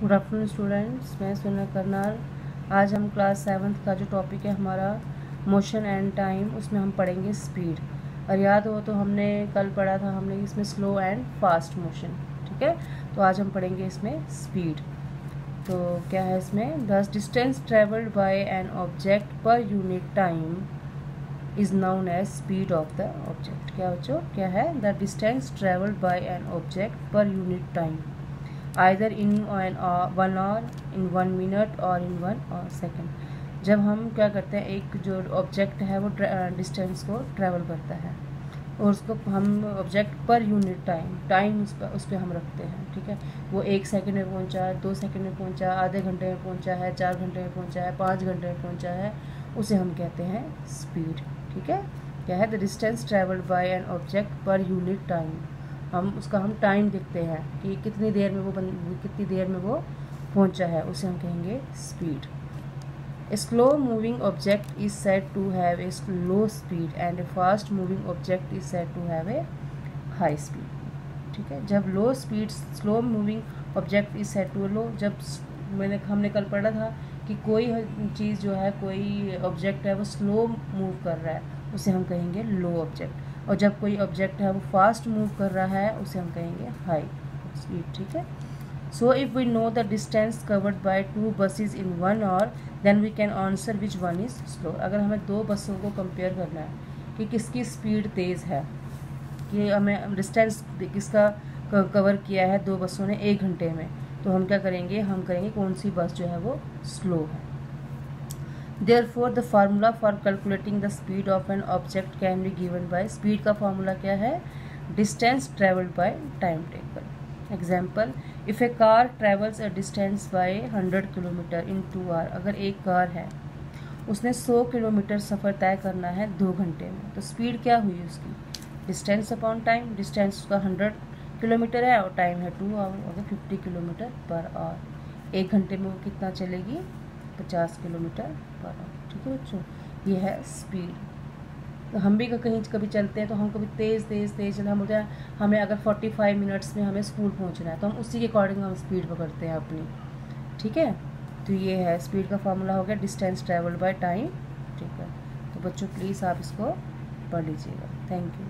Good afternoon students मैं सुना करनाल। आज हम क्लास सेवन्थ का जो टॉपिक है हमारा मोशन एंड टाइम उसमें हम पढ़ेंगे स्पीड और याद हो तो हमने कल पढ़ा था, हमने इसमें स्लो एंड फास्ट मोशन ठीक है? तो आज हम पढ़ेंगे इसमें स्पीड तो क्या है इसमें? The distance travelled by an object per unit time is known as speed of the object क्या बच्चों? क्या है? The distance travelled by an object per unit time either in one hour in one minute और in one second जब हम क्या करते हैं, एक जो ऑब्जेक्ट है, वो डिस्टेंस को ट्रेवल करता है। और उसको हम object per unit time time उस पर उस पर हम रखते हैं, ठीक है? वो एक सेकंड में पहुँचा, दो सेकंड में पहुँचा, आधे घंटे में पहुँचा है, चार घंटे में पहुँचा है, पाँच घंटे में पहुँचा है, उसे हम कहते हैं स्पीड ठीक है? क्या है? The distance travelled by an object per unit time हम, उसका हम टाइम देखते हैं कि कितनी देर में वो बन, कितनी देर में वो पहुँचा है, उसे हम कहेंगे speed a slow moving object is set to have a low speed and a fast moving object is set to have a high speed ठीक है? जब low speed slow moving object is set to low जब मैंने, हमने कल पढ़ा था कि कोई चीज़ जो है, कोई ऑब्जेक्ट है, वो स्लो मूव कर रहा है, उसे हम कहेंगे लो ऑब्जेक्ट और जब कोई ऑब्जेक्ट है, वो फास्ट मूव कर रहा है, उसे हम कहेंगे हाई स्पीड ठीक है? So if we know the distance covered by two buses in one hour then we can answer which one is slow अगर हमें दो बसों को कंपेयर करना है कि किसकी स्पीड तेज़ है, कि हमें डिस्टेंस किसका कवर किया है दो बसों ने एक घंटे में तो हम क्या करेंगे? हम करेंगे कौन सी बस जो है वो स्लो है। For the formula for calculating the speed of an object can be given by speed का फार्मूला क्या है? Distance travelled by time taken example if a car travels a distance by hundred kilometre in two hour अगर एक car है, उसने सौ kilometre सफ़र तय करना है दो घंटे में तो स्पीड क्या हुई उसकी? डिस्टेंस अपॉन टाइम डिस्टेंस उसका हंड्रेड किलोमीटर है और टाइम है टू आवर अगर फिफ्टी किलोमीटर पर आवर एक घंटे में वो कितना चलेगी? पचास किलोमीटर पर आवर ठीक है बच्चों? ये है स्पीड तो हम भी कहीं कभी चलते हैं तो हम कभी तेज़ तेज़ तेज़ चलते हम बोलते हैं, हमें अगर 45 मिनट्स में हमें स्कूल पहुँचना है तो हम उसी के अकॉर्डिंग हम स्पीड पकड़ते हैं अपनी। ठीक है? तो ये है स्पीड का फार्मूला हो गया डिस्टेंस ट्रेवल्ड बाय टाइम ठीक है? तो बच्चों प्लीज़ आप इसको पढ़ लीजिएगा। Thank you